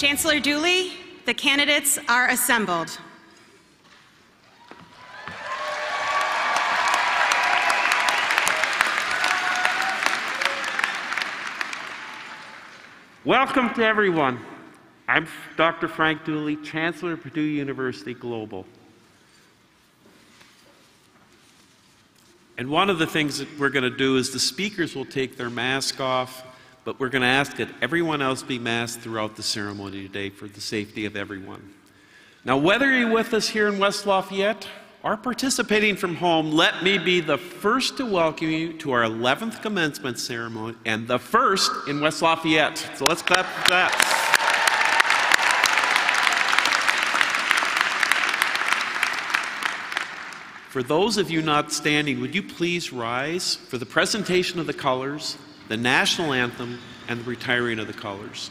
Chancellor Dooley, the candidates are assembled. Welcome to everyone. I'm Dr. Frank Dooley, Chancellor of Purdue University Global. And one of the things that we're going to do is the speakers will take their mask off, but we're going to ask that everyone else be masked throughout the ceremony today for the safety of everyone. Now, whether you're with us here in West Lafayette or participating from home, let me be the first to welcome you to our 11th commencement ceremony and the first in West Lafayette. So let's clap for that. For those of you not standing, would you please rise for the presentation of the colors, the national anthem, and the retiring of the colors?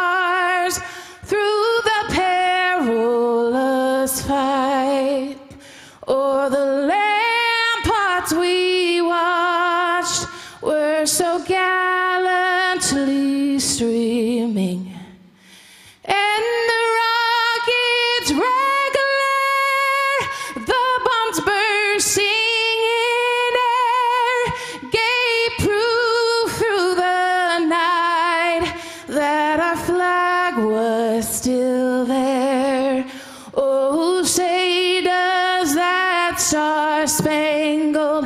star spangled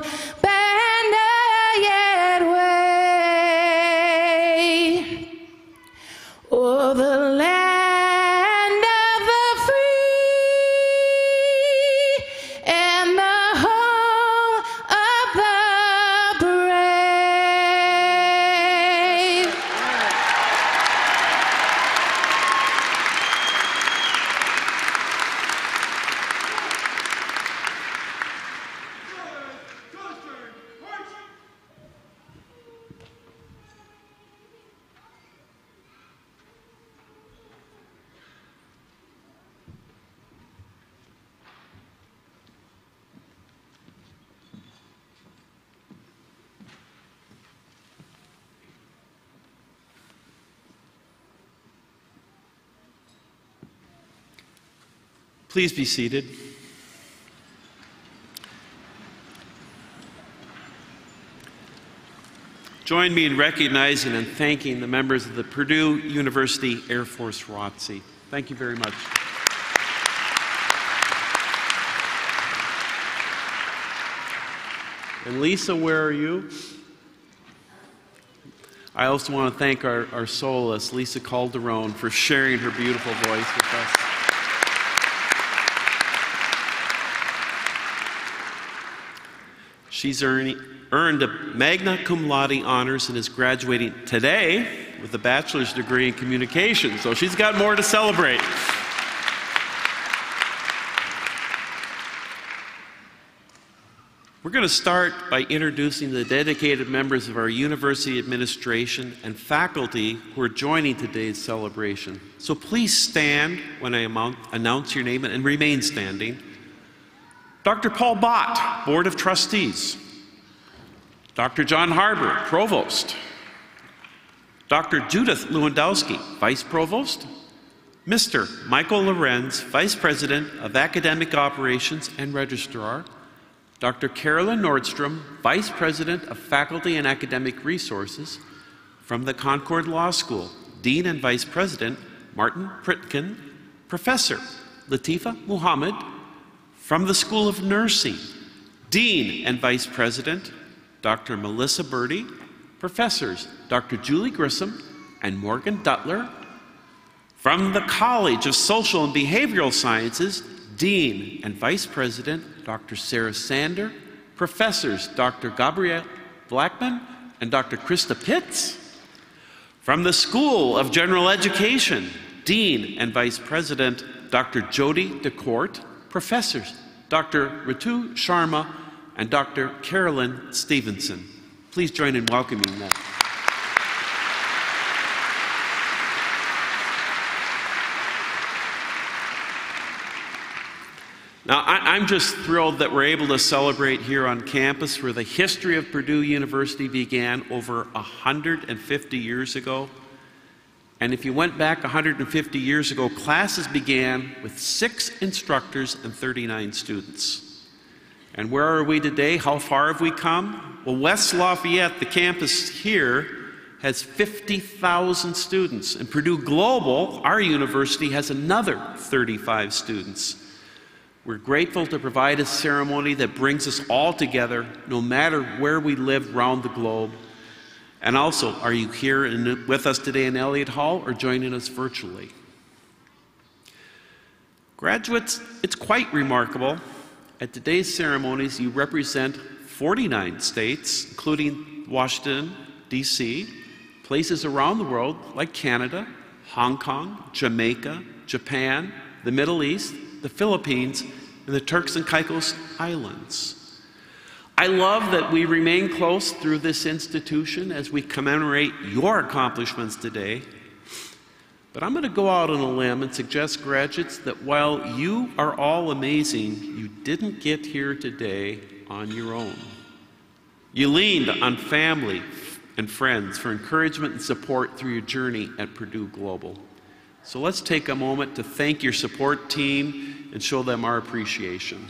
Please be seated. Join me in recognizing and thanking the members of the Purdue University Air Force ROTC. Thank you very much. And Lisa, where are you? I also want to thank our, our soloist, Lisa Calderon, for sharing her beautiful voice with us. She's earning, earned a magna cum laude honors and is graduating today with a bachelor's degree in communication. So she's got more to celebrate. We're going to start by introducing the dedicated members of our university administration and faculty who are joining today's celebration. So please stand when I announce your name and remain standing. Dr. Paul Bott, Board of Trustees. Dr. Jon Harbor, Provost. Dr. Judith Lewandowski, Vice Provost. Mr. Michael Lorenz, Vice President of Academic Operations and Registrar. Dr. Carolyn Nordstrom, Vice President of Faculty and Academic Resources. From the Concord Law School, Dean and Vice President Martin Pritikin, Professor Latifa Muhammad. From the School of Nursing, Dean and Vice President Dr. Melissa Burdi, Professors Dr. Julie Grissom and Morgan Dutler. From the College of Social and Behavioral Sciences, Dean and Vice President Dr. Sarah Sander, Professors Dr. Gabrielle Blackman and Dr. Krista Pitts. From the School of General Education, Dean and Vice President Dr. Jody DeCourt, Professors Dr. Ritu Sharma and Dr. Carolyn Stevenson. Please join in welcoming them. Now, I, am just thrilled that we're able to celebrate here on campus where the history of Purdue University began over 150 years ago. And if you went back 150 years ago, classes began with six instructors and 39 students. And where are we today? How far have we come? Well, West Lafayette, the campus here, has 50,000 students. And Purdue Global, our university, has another 35 students. We're grateful to provide a ceremony that brings us all together, no matter where we live around the globe. And also, are you here in, with us today in Elliott Hall or joining us virtually? Graduates, it's quite remarkable. At today's ceremonies, you represent 49 states, including Washington, D.C., places around the world like Canada, Hong Kong, Jamaica, Japan, the Middle East, the Philippines, and the Turks and Caicos Islands. I love that we remain close through this institution as we commemorate your accomplishments today. But I'm going to go out on a limb and suggest, graduates, that while you are all amazing, you didn't get here today on your own. You leaned on family and friends for encouragement and support through your journey at Purdue Global. So let's take a moment to thank your support team and show them our appreciation.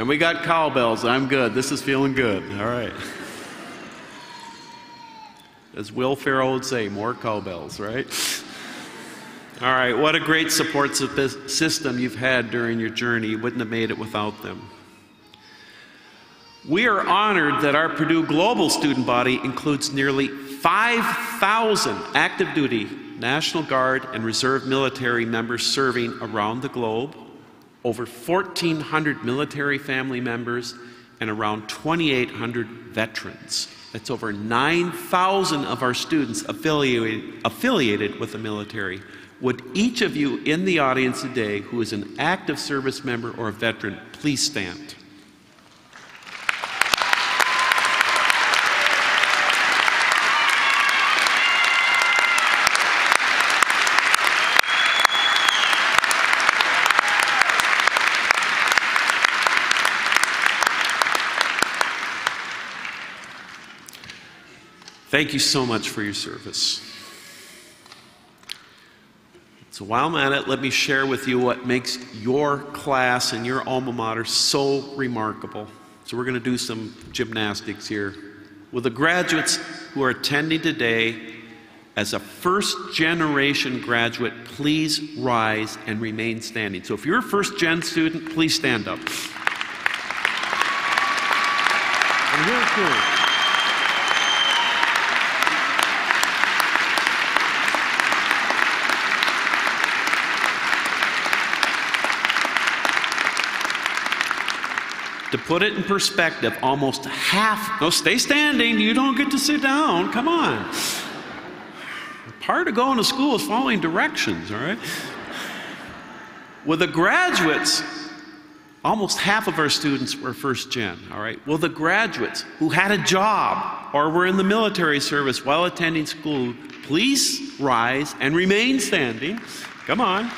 And we got cowbells. I'm good. This is feeling good. All right. As Will Ferrell would say, more cowbells, right? All right, what a great support system you've had during your journey. You wouldn't have made it without them. We are honored that our Purdue Global student body includes nearly 5,000 active duty National Guard and Reserve military members serving around the globe over 1,400 military family members, and around 2,800 veterans. That's over 9,000 of our students affiliated, affiliated with the military. Would each of you in the audience today who is an active service member or a veteran please stand? Thank you so much for your service. So while I'm at it, let me share with you what makes your class and your alma mater so remarkable. So we're going to do some gymnastics here. Will the graduates who are attending today as a first generation graduate, please rise and remain standing. So if you're a first gen student, please stand up. And here put it in perspective, almost half, no, stay standing, you don't get to sit down, come on. Part of going to school is following directions, all right? With the graduates, almost half of our students were first gen, all right? Well, the graduates who had a job or were in the military service while attending school, please rise and remain standing. Come on.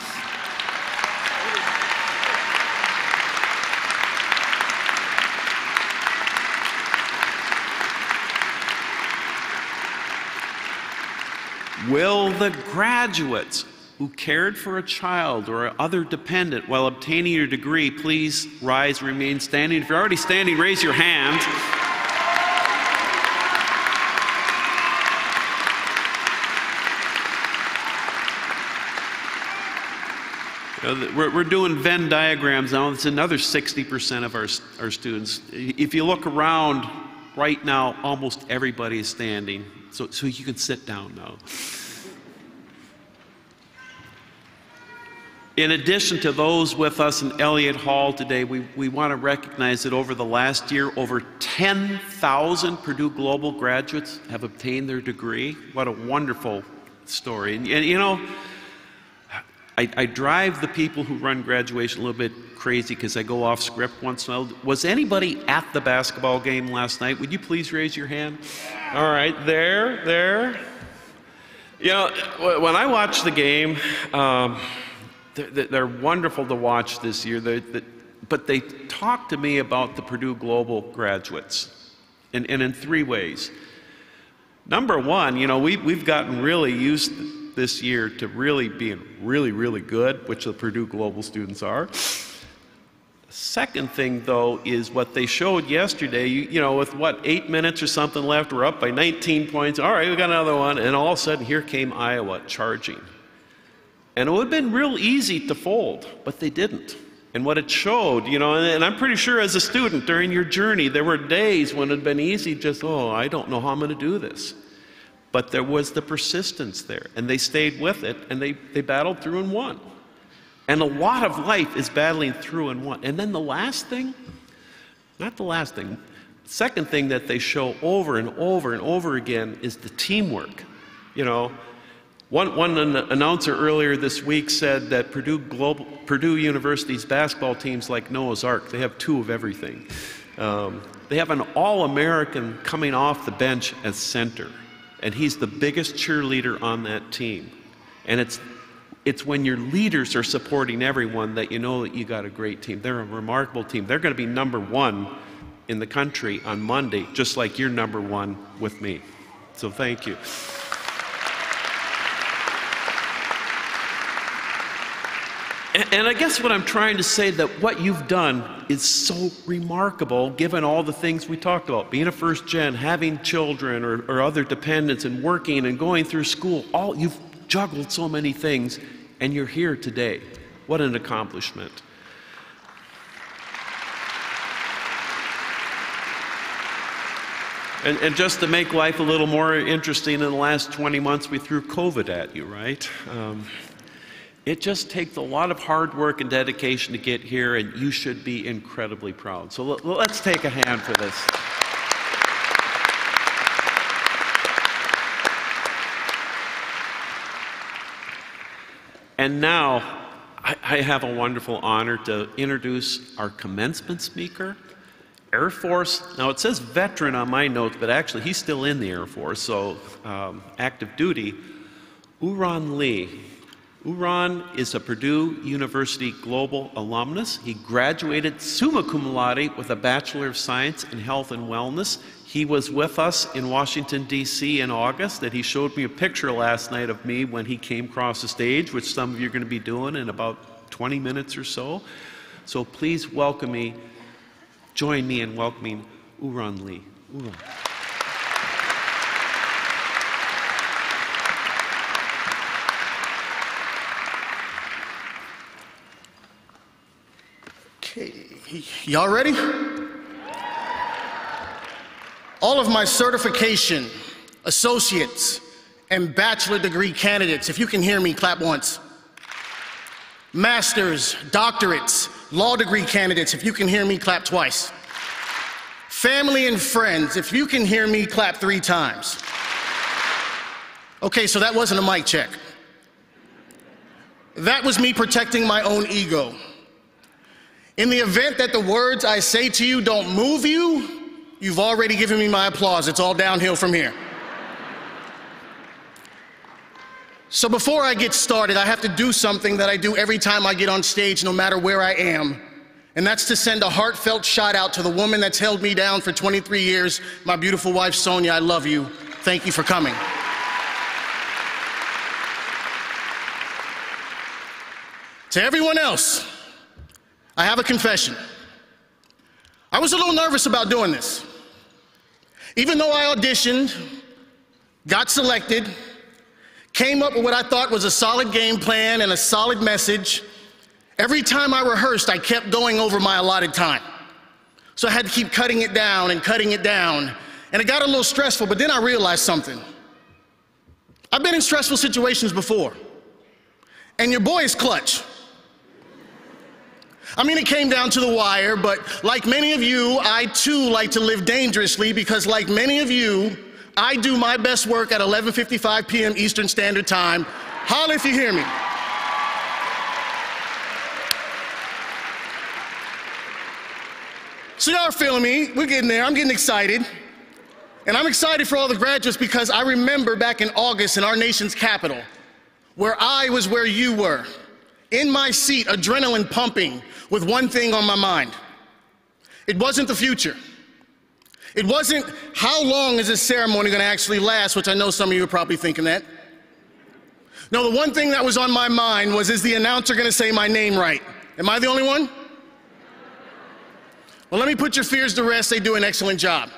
Will the graduates who cared for a child or other dependent while obtaining your degree please rise, remain standing? If you're already standing, raise your hand. We're, doing Venn diagrams now. It's another 60% of our, our students. If you look around right now, almost everybody is standing. So, so you can sit down now. In addition to those with us in Elliott Hall today, we, we want to recognize that over the last year, over 10,000 Purdue Global graduates have obtained their degree. What a wonderful story. And, and you know, I, I, drive the people who run graduation a little bit crazy because I go off script once in a while. Was anybody at the basketball game last night? Would you please raise your hand? All right, there, there. You know, when I watch the game, um, they're, they're, wonderful to watch this year. They're, they're, but they talk to me about the Purdue Global graduates, and, and in three ways. Number one, you know, we, we've gotten really used this year to really being really, really good, which the Purdue Global students are. Second thing, though, is what they showed yesterday. You, you, know, with what, eight minutes or something left, we're up by 19 points. All right, we got another one. And all of a sudden, here came Iowa charging. And it would have been real easy to fold, but they didn't. And what it showed, you know, and I'm pretty sure as a student during your journey, there were days when it had been easy just, oh, I don't know how I'm going to do this. But there was the persistence there, and they stayed with it, and they, they battled through and won. And a lot of life is battling through and won. And then the last thing, not the last thing, second thing that they show over and over and over again is the teamwork. You know, one, one announcer earlier this week said that Purdue, Global, Purdue University's basketball team's like Noah's Ark. They have two of everything. Um, they have an All American coming off the bench as center, and he's the biggest cheerleader on that team. And it's it's when your leaders are supporting everyone that you know that you got a great team. They're a remarkable team. They're going to be number one in the country on Monday, just like you're number one with me. So thank you. And I guess what I'm trying to say that what you've done is so remarkable given all the things we talked about being a first gen, having children or, or other dependents, and working and going through school. All you've juggled so many things, and you're here today. What an accomplishment. And, and, just to make life a little more interesting, in the last 20 months, we threw COVID at you, right? Um, it just takes a lot of hard work and dedication to get here, and you should be incredibly proud. So let's take a hand for this. And now I, I have a wonderful honor to introduce our commencement speaker. Air Force, now it says veteran on my notes, but actually he's still in the Air Force, so um, active duty. Uran Lee. Uran is a Purdue University Global alumnus. He graduated summa cum laude with a Bachelor of Science in Health and Wellness. He was with us in Washington, D.C. in August, that he showed me a picture last night of me when he came across the stage, which some of you are going to be doing in about 20 minutes or so. So please welcome me, join me in welcoming Uran Lee. Uran. Okay, y'all ready? all of my certification, associates, and bachelor degree candidates, if you can hear me, clap once. Masters, doctorates, law degree candidates, if you can hear me, clap twice. Family and friends, if you can hear me, clap three times. Okay, so that wasn't a mic check. That was me protecting my own ego. In the event that the words I say to you don't move you, you've already given me my applause. It's all downhill from here. So before I get started, I have to do something that I do every time I get on stage, no matter where I am. And that's to send a heartfelt shout out to the woman that's held me down for 23 years, my beautiful wife, Sonia. I love you. Thank you for coming. To everyone else, I have a confession. I was a little nervous about doing this. Even though I auditioned, got selected, came up with what I thought was a solid game plan and a solid message, every time I rehearsed, I kept going over my allotted time. So I had to keep cutting it down and cutting it down. And it got a little stressful, but then I realized something. I've been in stressful situations before, and your boy is clutch. I mean, it came down to the wire, but like many of you, I too like to live dangerously because, like many of you, I do my best work at 11:55 p.m. Eastern Standard Time. Holla if you hear me. So y'all are feeling me. We're getting there. I'm getting excited. And I'm excited for all the graduates because I remember back in August in our nation's capital, where I was where you were, in my seat, adrenaline pumping, with one thing on my mind. It wasn't the future. It wasn't how long is this ceremony going to actually last, which I know some of you are probably thinking that. No, the one thing that was on my mind was is the announcer going to say my name right? Am I the only one? Well, let me put your fears to rest. They do an excellent job.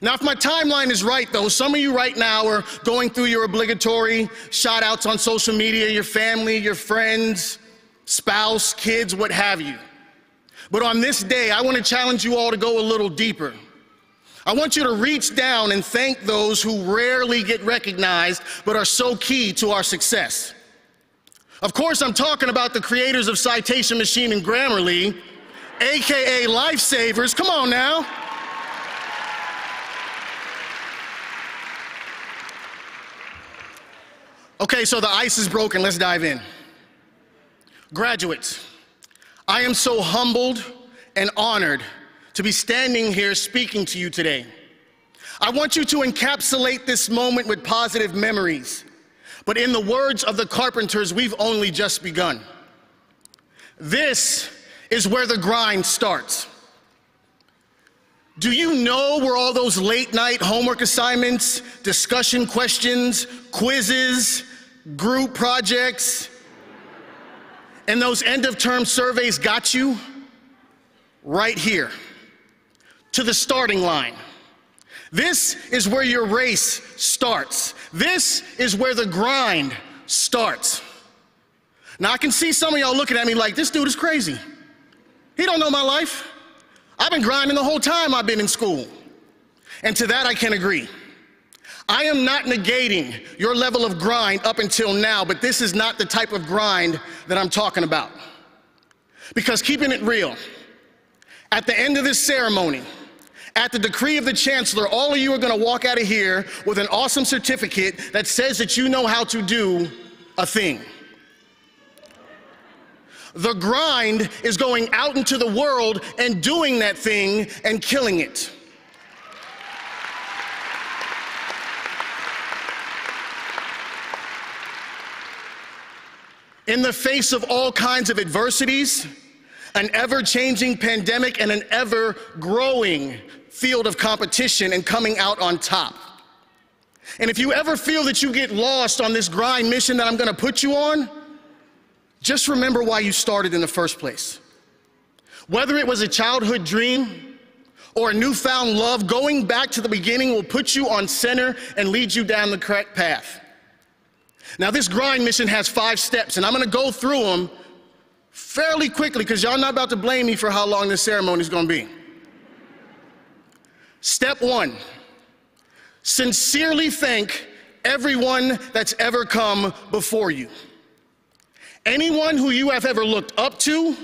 Now, if my timeline is right, though, some of you right now are going through your obligatory shout outs on social media, your family, your friends, spouse, kids, what have you. But on this day, I want to challenge you all to go a little deeper. I want you to reach down and thank those who rarely get recognized but are so key to our success. Of course, I'm talking about the creators of Citation Machine and Grammarly, AKA Lifesavers. Come on now. Okay, so the ice is broken. Let's dive in. Graduates, I am so humbled and honored to be standing here speaking to you today. I want you to encapsulate this moment with positive memories. But in the words of the carpenters, we've only just begun. This is where the grind starts. Do you know where all those late night homework assignments, discussion questions, quizzes, group projects, and those end of term surveys got you? Right here, to the starting line. This is where your race starts. This is where the grind starts. Now I can see some of y'all looking at me like this dude is crazy. He don't know my life. I've been grinding the whole time I've been in school. And to that I can agree. I am not negating your level of grind up until now, but this is not the type of grind that I'm talking about. Because keeping it real, at the end of this ceremony, at the decree of the chancellor, all of you are going to walk out of here with an awesome certificate that says that you know how to do a thing. The grind is going out into the world and doing that thing and killing it. In the face of all kinds of adversities, an ever changing pandemic, and an ever growing field of competition, and coming out on top. And if you ever feel that you get lost on this grind mission that I'm going to put you on, just remember why you started in the first place. Whether it was a childhood dream or a newfound love, going back to the beginning will put you on center and lead you down the correct path. Now, this grind mission has five steps, and I'm going to go through them fairly quickly because y'all not about to blame me for how long this ceremony is going to be. Step one sincerely thank everyone that's ever come before you. Anyone who you have ever looked up to,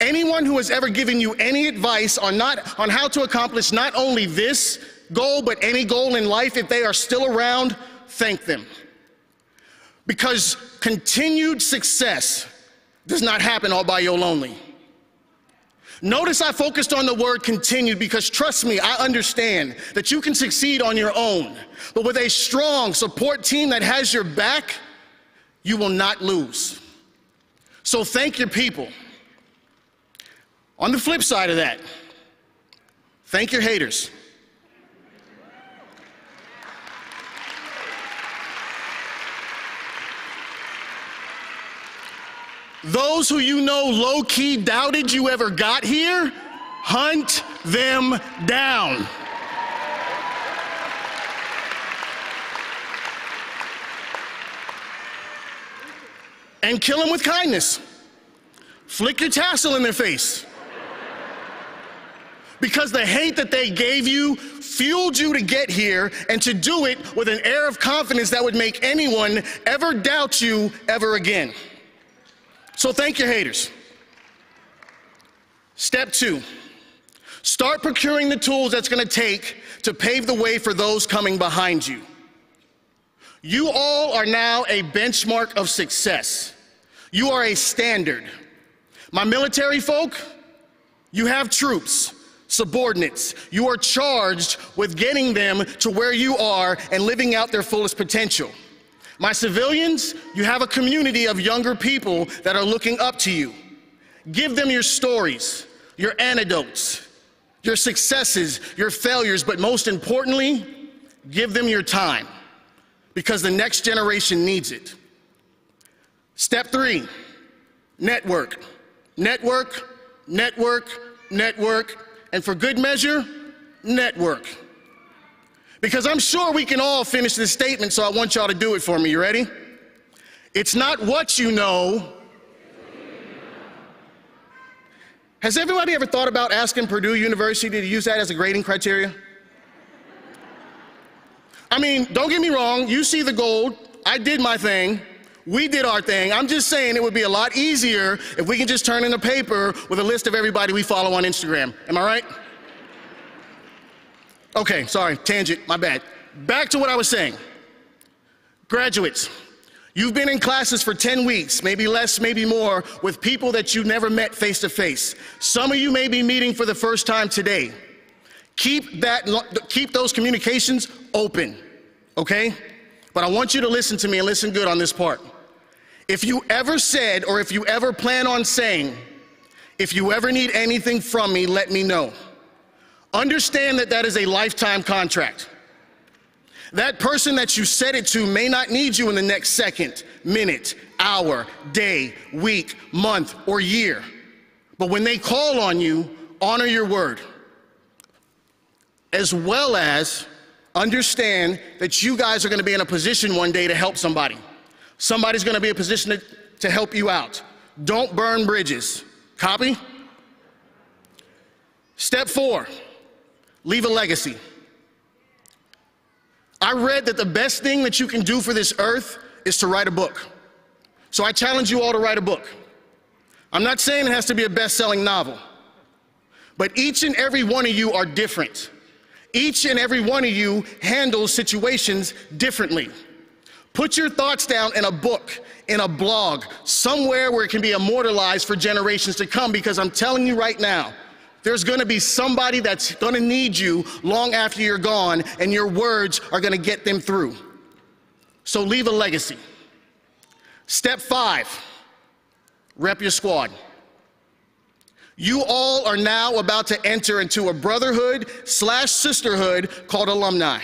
anyone who has ever given you any advice on, not, on how to accomplish not only this goal, but any goal in life, if they are still around, thank them. Because continued success does not happen all by your lonely. Notice I focused on the word continued because trust me, I understand that you can succeed on your own. But with a strong support team that has your back, you will not lose. So thank your people. On the flip side of that, thank your haters. Those who you know low key doubted you ever got here, hunt them down. And kill them with kindness. Flick your tassel in their face. Because the hate that they gave you fueled you to get here and to do it with an air of confidence that would make anyone ever doubt you ever again. So thank your haters. Step two, start procuring the tools that's gonna take to pave the way for those coming behind you. You all are now a benchmark of success. You are a standard. My military folk, you have troops, subordinates. You are charged with getting them to where you are and living out their fullest potential. My civilians, you have a community of younger people that are looking up to you. Give them your stories, your anecdotes, your successes, your failures, but most importantly, give them your time because the next generation needs it. Step three, network. Network, network, network, and for good measure, network. Because I'm sure we can all finish this statement, so I want y'all to do it for me. You ready? It's not what you know. Has everybody ever thought about asking Purdue University to use that as a grading criteria? I mean, don't get me wrong, you see the gold. I did my thing. We did our thing. I'm just saying it would be a lot easier if we can just turn in a paper with a list of everybody we follow on Instagram. Am I right? Okay, sorry, tangent, my bad. Back to what I was saying. Graduates, you've been in classes for 10 weeks, maybe less, maybe more, with people that you never met face to face. Some of you may be meeting for the first time today. Keep that keep those communications open, okay? But I want you to listen to me and listen good on this part. If you ever said or if you ever plan on saying, if you ever need anything from me, let me know. Understand that that is a lifetime contract. That person that you said it to may not need you in the next second, minute, hour, day, week, month, or year. But when they call on you, honor your word. As well as understand that you guys are going to be in a position one day to help somebody. Somebody's going to be in a position to, to help you out. Don't burn bridges. Copy? Step four leave a legacy. I read that the best thing that you can do for this earth is to write a book. So I challenge you all to write a book. I'm not saying it has to be a best selling novel, but each and every one of you are different. Each and every one of you handles situations differently. Put your thoughts down in a book, in a blog, somewhere where it can be immortalized for generations to come, because I'm telling you right now, there's gonna be somebody that's gonna need you long after you're gone, and your words are gonna get them through. So leave a legacy. Step five, rep your squad. You all are now about to enter into a brotherhood slash sisterhood called alumni.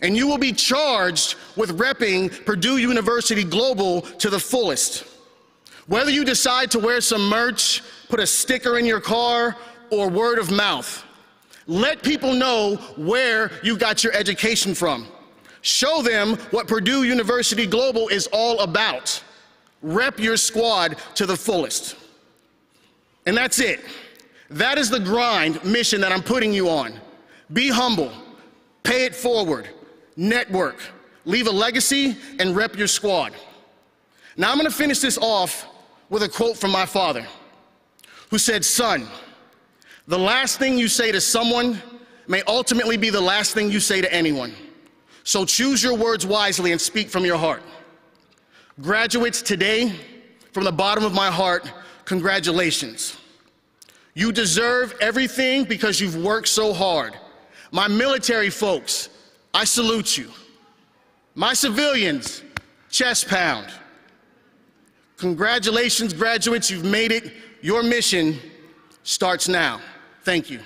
And you will be charged with repping Purdue University Global to the fullest. Whether you decide to wear some merch, put a sticker in your car, or word of mouth, let people know where you got your education from. Show them what Purdue University Global is all about. Rep your squad to the fullest. And that's it. That is the grind mission that I'm putting you on. Be humble, pay it forward, network, leave a legacy, and rep your squad. Now I'm gonna finish this off with a quote from my father, who said, Son, the last thing you say to someone may ultimately be the last thing you say to anyone. So choose your words wisely and speak from your heart. Graduates, today, from the bottom of my heart, congratulations. You deserve everything because you've worked so hard. My military folks, I salute you. My civilians, chest pound. Congratulations, graduates, you've made it. Your mission starts now. Thank you.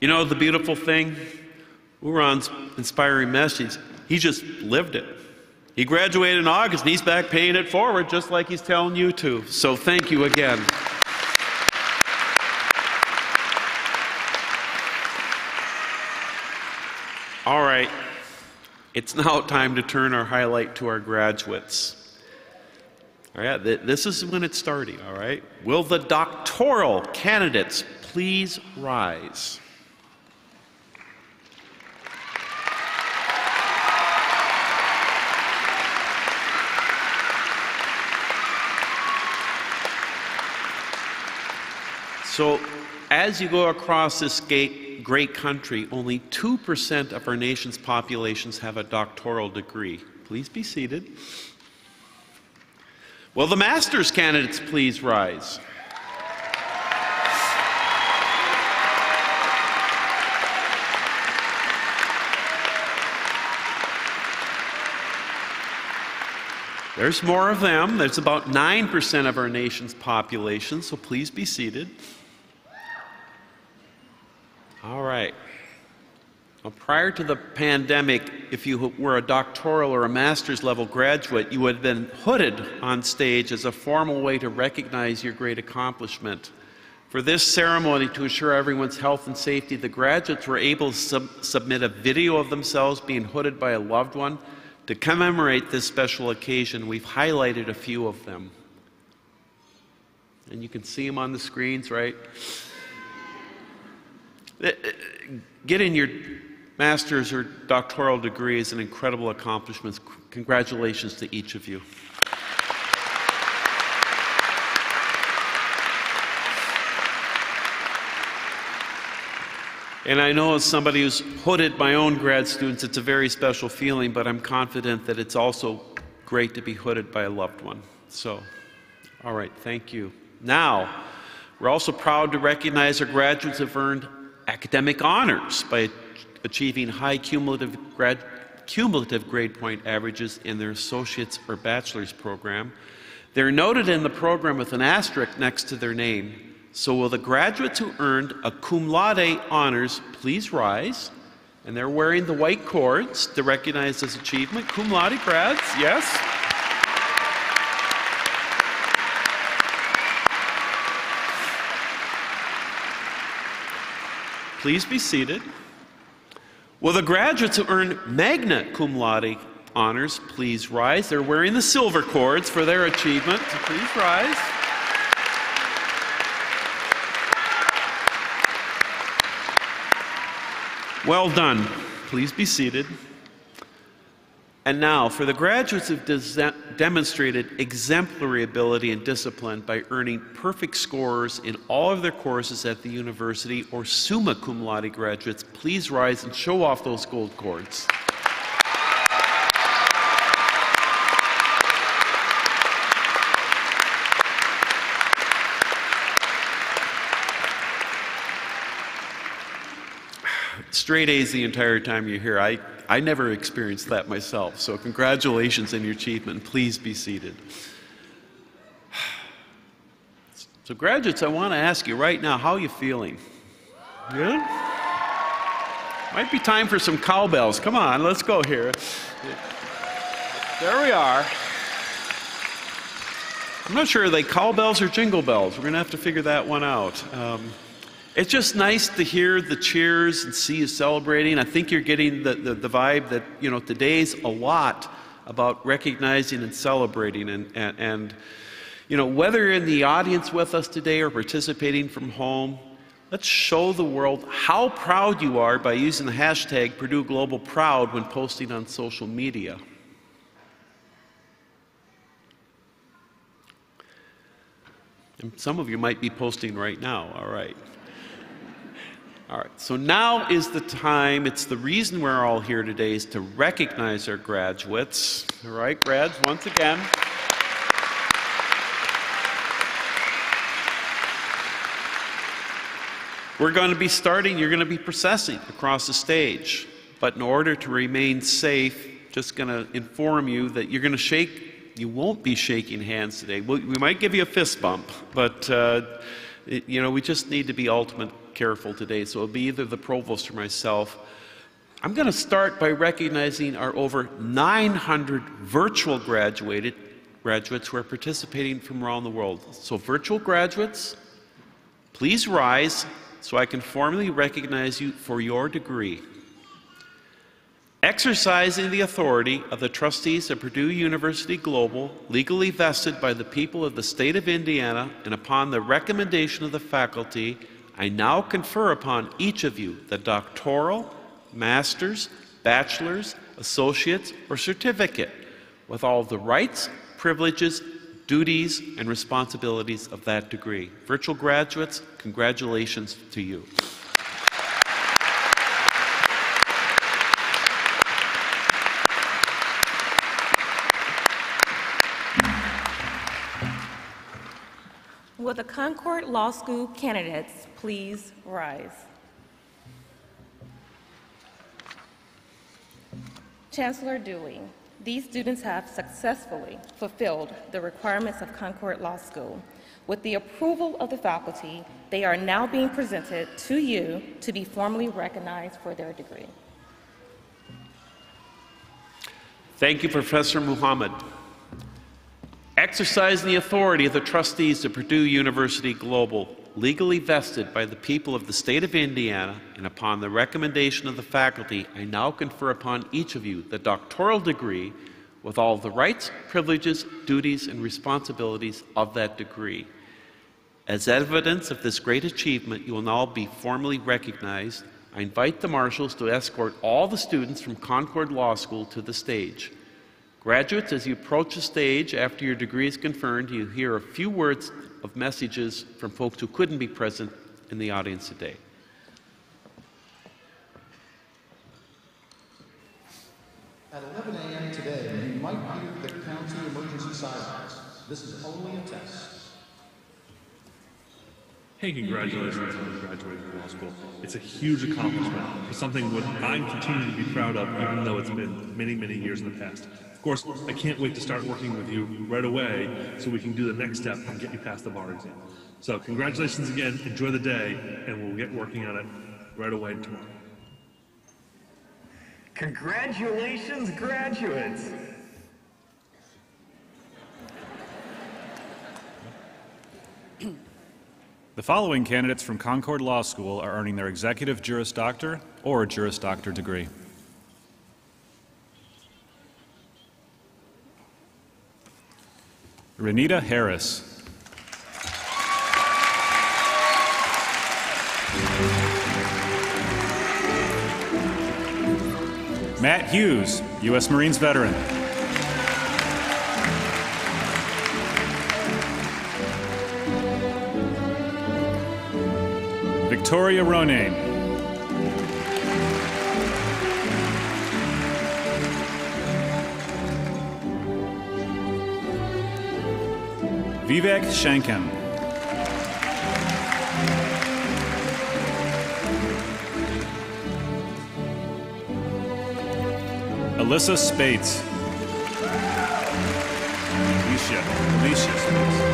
You know, the beautiful thing, Uran's inspiring message, he just lived it. He graduated in August and he's back paying it forward just like he's telling you to. So thank you again. All right, it's now time to turn our highlight to our graduates. All right, this is when it's starting, all right? Will the doctoral candidates please rise? So, as you go across this gate, great country, only 2% of our nation's populations have a doctoral degree. Please be seated. Will the master's candidates please rise? There's more of them. There's about 9% of our nation's population, so please be seated. All right. Well, prior to the pandemic, if you were a doctoral or a master's level graduate, you would have been hooded on stage as a formal way to recognize your great accomplishment. For this ceremony, to assure everyone's health and safety, the graduates were able to sub- submit a video of themselves being hooded by a loved one. To commemorate this special occasion, we've highlighted a few of them. And you can see them on the screens, right? Uh, uh, getting your master's or doctoral degree is an incredible accomplishment. Congratulations to each of you. And I know as somebody who's hooded my own grad students, it's a very special feeling, but I'm confident that it's also great to be hooded by a loved one. So, all right, thank you. Now, we're also proud to recognize our graduates have earned academic honors by achieving high cumulative grad, cumulative grade point averages in their associate's or bachelor's program. They're noted in the program with an asterisk next to their name. So, will the graduates who earned a cum laude honors please rise? And they're wearing the white cords to recognize this achievement. Cum laude grads, yes? Please be seated. Will the graduates who earned magna cum laude honors please rise? They're wearing the silver cords for their achievement. So please rise. Well done. Please be seated. And now, for the graduates who've des- demonstrated exemplary ability and discipline by earning perfect scores in all of their courses at the university or summa cum laude graduates, please rise and show off those gold cords. Straight A's the entire time you're here. I, I never experienced that myself. So, congratulations on your achievement. Please be seated. So, graduates, I want to ask you right now how are you feeling? Good? Might be time for some cowbells. Come on, let's go here. There we are. I'm not sure are they cowbells or jingle bells. We're going to have to figure that one out. Um, it's just nice to hear the cheers and see you celebrating. I think you're getting the, the, the, vibe that, you know, today's a lot about recognizing and celebrating. And, and, and, you know, whether you're in the audience with us today or participating from home, Let's show the world how proud you are by using the hashtag Purdue Global Proud when posting on social media. And some of you might be posting right now, all right. All right, so now is the time, it's the reason we're all here today is to recognize our graduates. All right, grads, once again. We're going to be starting, you're going to be processing across the stage. But in order to remain safe, just going to inform you that you're going to shake, you won't be shaking hands today. We might give you a fist bump, but uh, you know, we just need to be ultimate careful today. So it'll be either the provost or myself. I'm going to start by recognizing our over 900 virtual graduated graduates who are participating from around the world. So virtual graduates, Please rise so I can formally recognize you for your degree. Exercising the authority of the trustees of Purdue University Global, legally vested by the people of the state of Indiana, and upon the recommendation of the faculty, I now confer upon each of you the doctoral, master's, bachelor's, associate's, or certificate with all the rights, privileges, duties, and responsibilities of that degree. Virtual graduates, congratulations to you. Will the Concord Law School candidates please rise? Chancellor Dooley, these students have successfully fulfilled the requirements of Concord Law School. With the approval of the faculty, they are now being presented to you to be formally recognized for their degree. Thank you, Professor Muhammad. Exercising the authority of the trustees of Purdue University Global, legally vested by the people of the state of Indiana, and upon the recommendation of the faculty, I now confer upon each of you the doctoral degree with all the rights, privileges, duties, and responsibilities of that degree. As evidence of this great achievement, you will now be formally recognized. I invite the marshals to escort all the students from Concord Law School to the stage. Graduates, as you approach the stage after your degree is conferred, you hear a few words of messages from folks who couldn't be present in the audience today. At 11 a.m. today, you might hear the county emergency sirens. This is only a test. Hey, congratulations on graduating from law school. It's a huge accomplishment. It's something what I'm continuing to be proud of, even though it's been many, many years in the past. Of course, I can't wait to start working with you right away so we can do the next step and get you past the bar exam. So, congratulations again. Enjoy the day, and we'll get working on it right away tomorrow. Congratulations, graduates! The following candidates from Concord Law School are earning their Executive Juris Doctor or Juris Doctor degree. Renita Harris. Matt Hughes, U.S. Marines veteran. Victoria Ronayne. Vivek Shankem. Alyssa Spates. Alicia. Alicia Spates.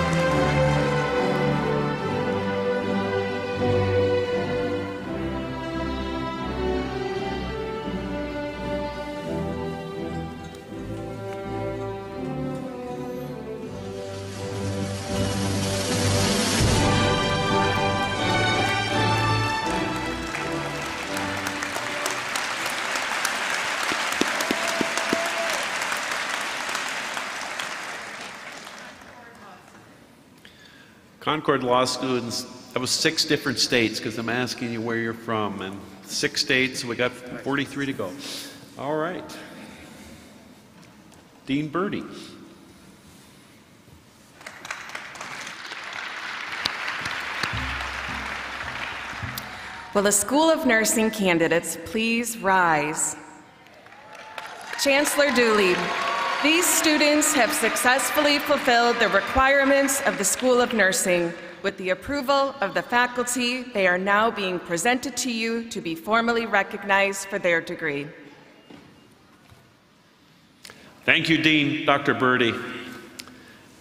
Concord Law students That was six different states because I'm asking you where you're from. And six states, we got 43 to go. All right. Dean Burdi. Will the School of Nursing candidates please rise? Chancellor Dooley, these students have successfully fulfilled the requirements of the School of Nursing. With the approval of the faculty, they are now being presented to you to be formally recognized for their degree. Thank you, Dean Dr. Burdi.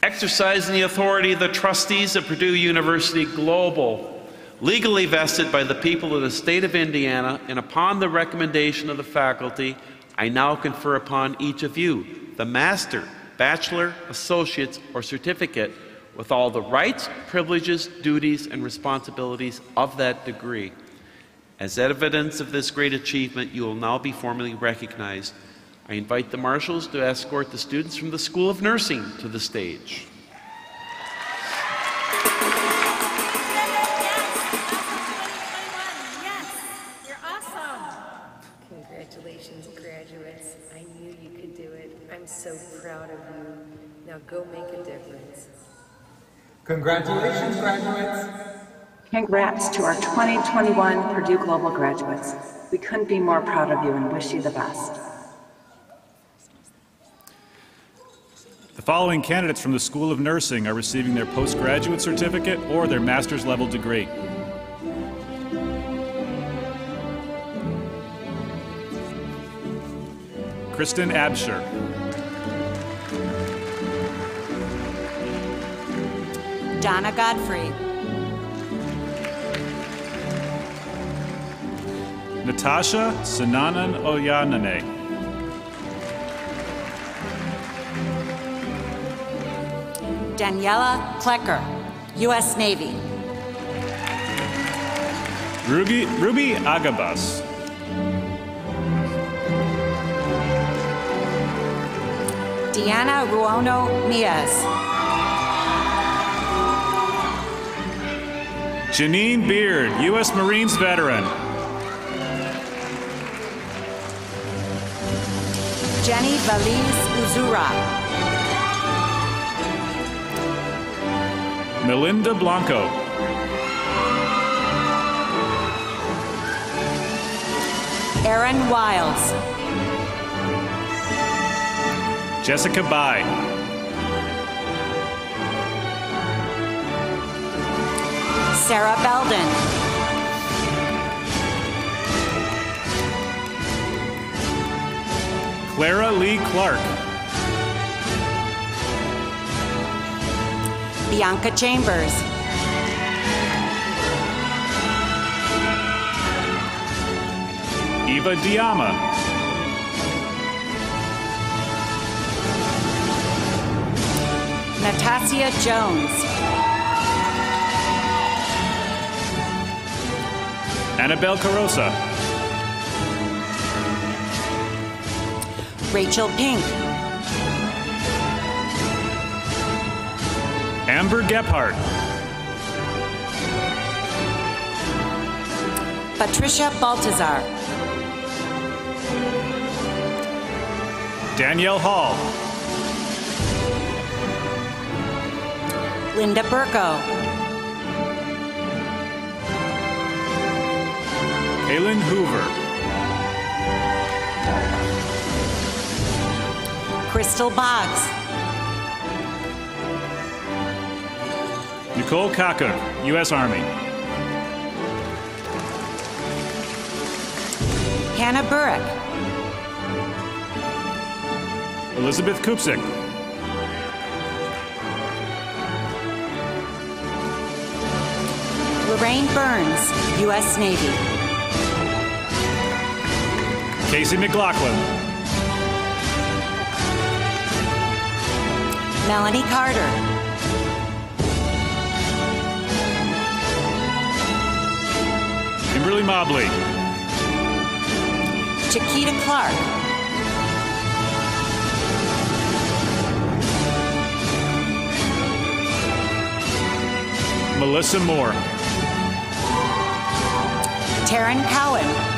Exercising the authority of the trustees of Purdue University Global, legally vested by the people of the state of Indiana, and upon the recommendation of the faculty, I now confer upon each of you the master, bachelor, associate's, or certificate with all the rights, privileges, duties, and responsibilities of that degree. As evidence of this great achievement, you will now be formally recognized. I invite the marshals to escort the students from the School of Nursing to the stage. Now go make a difference. Congratulations, graduates. Congrats to our 2021 Purdue Global graduates. We couldn't be more proud of you and wish you the best. The following candidates from the School of Nursing are receiving their postgraduate certificate or their master's level degree. Kristen Absher. Donna Godfrey. Natasha Sananan Oyanane. Daniela Klecker, U.S. Navy. Ruby, Ruby Agabas. Deanna Ruono Mias. Janine Beard, U.S. Marines veteran. Jenny Valiz Uzura. Melinda Blanco. Aaron Wiles. Jessica Bai. Sarah Belden. Clara Lee Clark. Bianca Chambers. Eva Diama. Natasia Jones. Annabelle Carosa. Rachel Pink. Amber Gephardt. Patricia Baltazar. Danielle Hall. Linda Burko. Kaylin Hoover. Crystal Boggs. Nicole Kakuk, U.S. Army. Hannah Burrick. Elizabeth Kupsik. Lorraine Burns, U.S. Navy. Casey McLaughlin. Melanie Carter. Kimberly Mobley. Chiquita Clark. Melissa Moore. Taryn Cowan.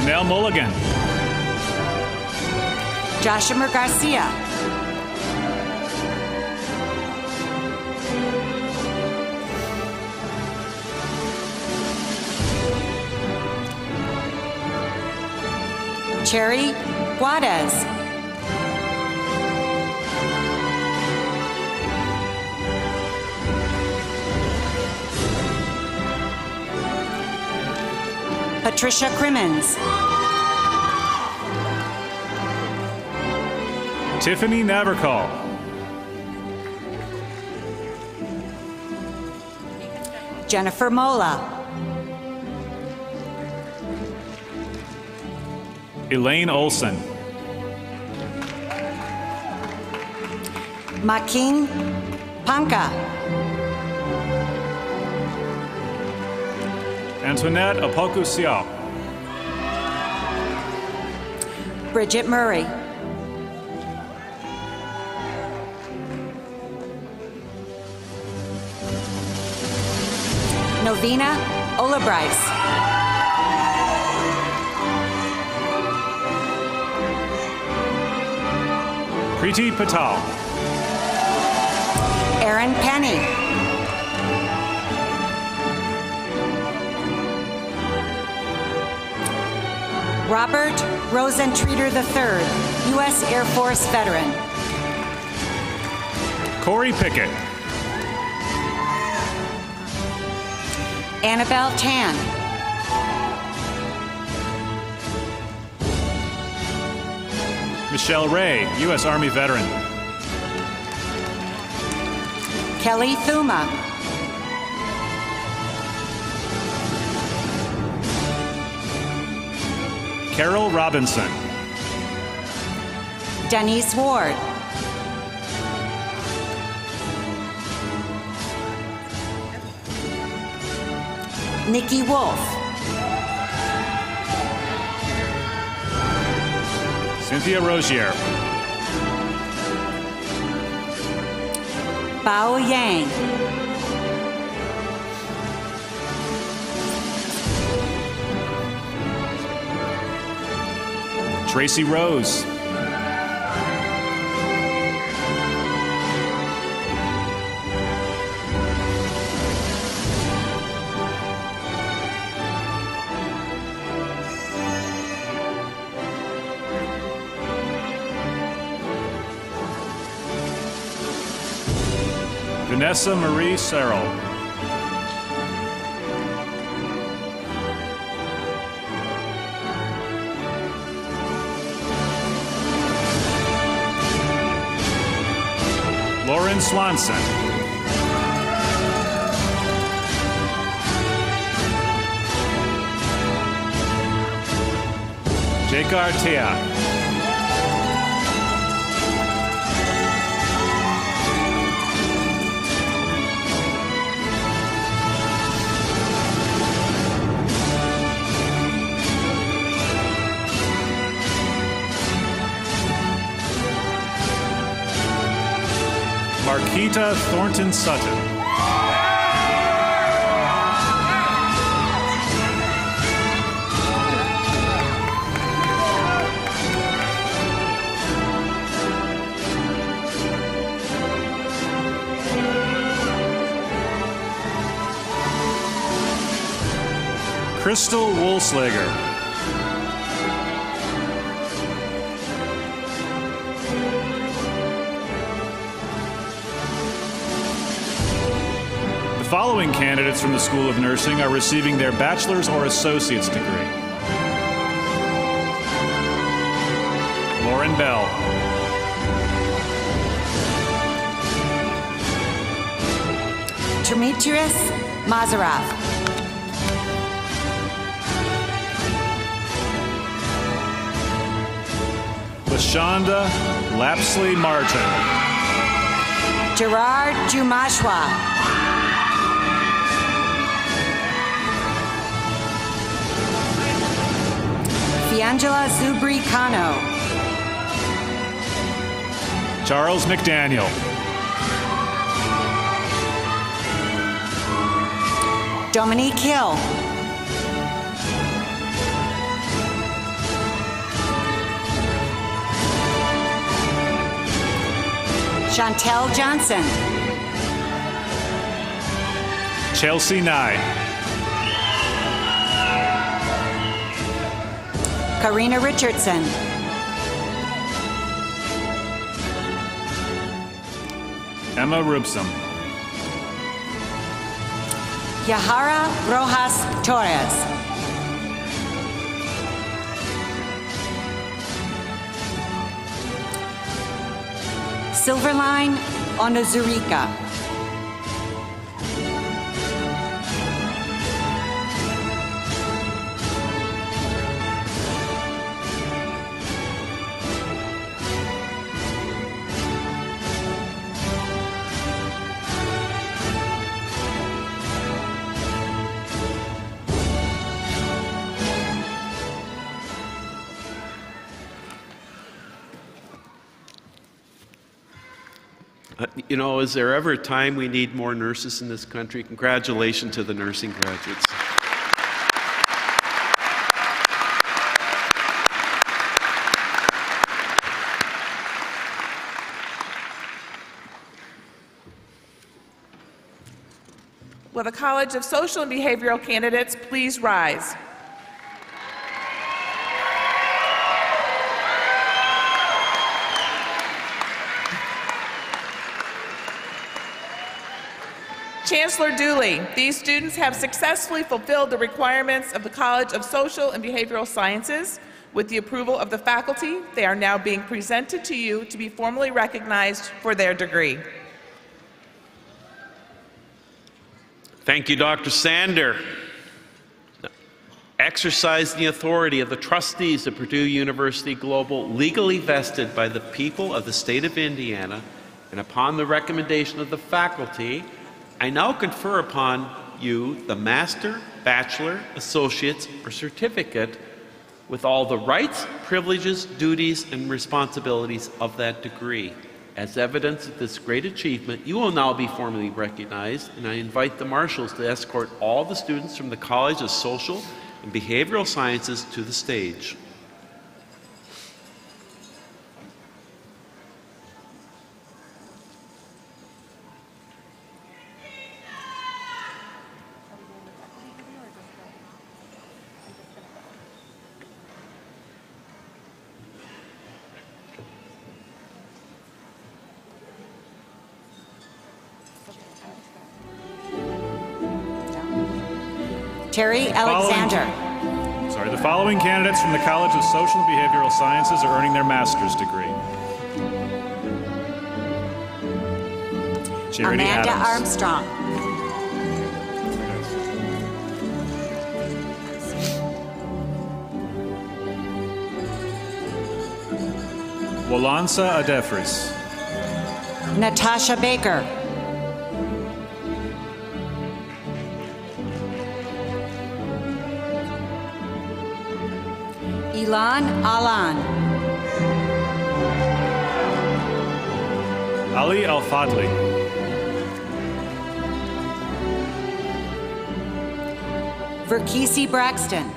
Janelle Mulligan. Joshua Garcia. Cherry Guadez. Patricia Crimmins. Tiffany Navarcall. Jennifer Mola. Elaine Olson. Makin Panka. Antoinette Apoku Siao. Bridget Murray. Novena Olabryce. Preeti Patel. Aaron Penny. Robert Rosentreater III, U.S. Air Force veteran. Corey Pickett. Annabelle Tan. Michelle Ray, U.S. Army veteran. Kelly Thuma. Carol Robinson. Denise Ward. Nikki Wolf. Cynthia Rozier. Bao Yang. Tracy Rose. Vanessa Marie Serrell. Swanson. Jake Artea. Marquita Thornton Sutton. Crystal Woolslager. Following candidates from the School of Nursing are receiving their bachelor's or associate's degree. Lauren Bell. Demetrius Mazarov. Lashonda Lapsley Martin. Gerard Jumashwa. Fiangela Zubri Kano. Charles McDaniel. Dominique Hill. Chantel Johnson. Chelsea Nye. Karina Richardson. Emma Rubsum. Yahara Rojas Torres. Silverline Onozurika. Know, is there ever a time we need more nurses in this country? Congratulations to the nursing graduates. Will the College of Social and Behavioral candidates please rise? Chancellor Dooley, these students have successfully fulfilled the requirements of the College of Social and Behavioral Sciences. With the approval of the faculty, they are now being presented to you to be formally recognized for their degree. Thank you, Dr. Sander. Exercise the authority of the trustees of Purdue University Global, legally vested by the people of the state of Indiana, and upon the recommendation of the faculty, I now confer upon you the master, bachelor, associate's, or certificate with all the rights, privileges, duties, and responsibilities of that degree. As evidence of this great achievement, you will now be formally recognized, and I invite the marshals to escort all the students from the College of Social and Behavioral Sciences to the stage. Following- Alexander. Sorry, the following candidates from the College of Social and Behavioral Sciences are earning their master's degree. Charity Amanda Adams. Armstrong. Walansa Adefris. Natasha Baker. Ilan Alan. Ali Al Fadli. Verkisi Braxton.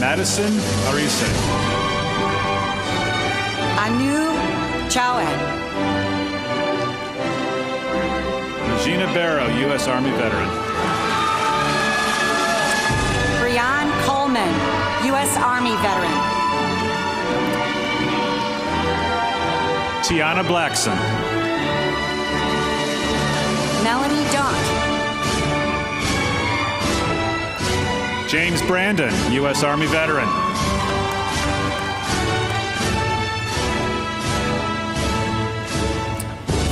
Madison Arise. Anu Chowet. Regina Barrow, U.S. Army veteran. U.S. Army veteran. Tiana Blackson. Melanie Daunt. James Brandon, U.S. Army veteran.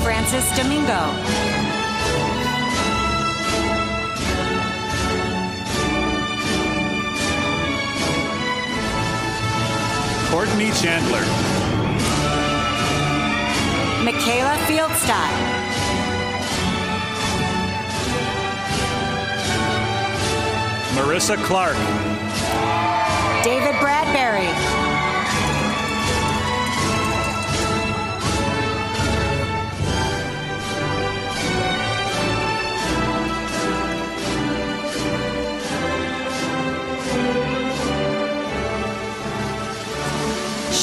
Francis Domingo. Courtney Chandler. Michaela Fieldstadt. Marissa Clark. David Bradbury.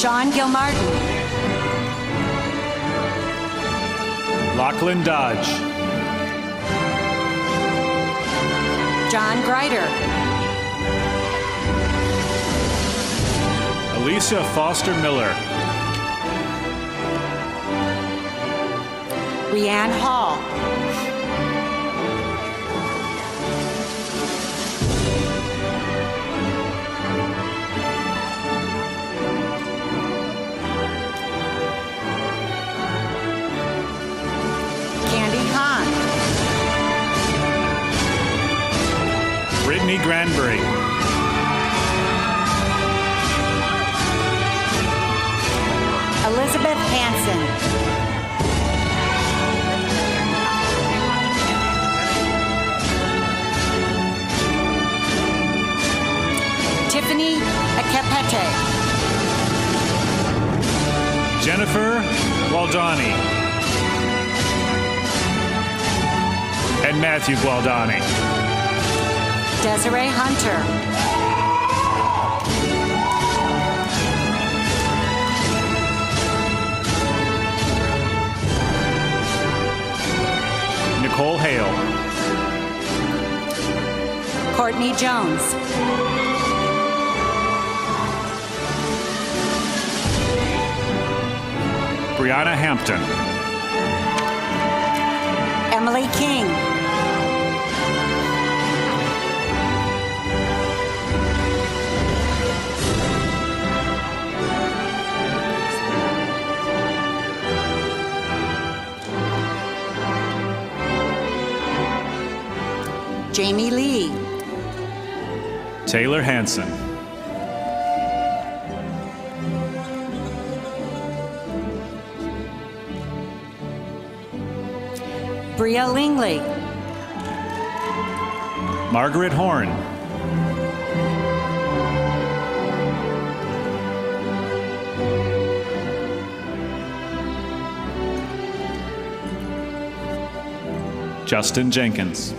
Sean Gilmartin. Lachlan Dodge. John Greider. Alicia Foster Miller. Rianne Hall. Brittany Granbury. Elizabeth Hansen. Tiffany Akepete. Jennifer Gualdani. And Matthew Gualdani. Desiree Hunter. Nicole Hale. Courtney Jones. Brianna Hampton. Emily King. Jamie Lee. Taylor Hanson. Bria Lingley. Margaret Horn. Justin Jenkins.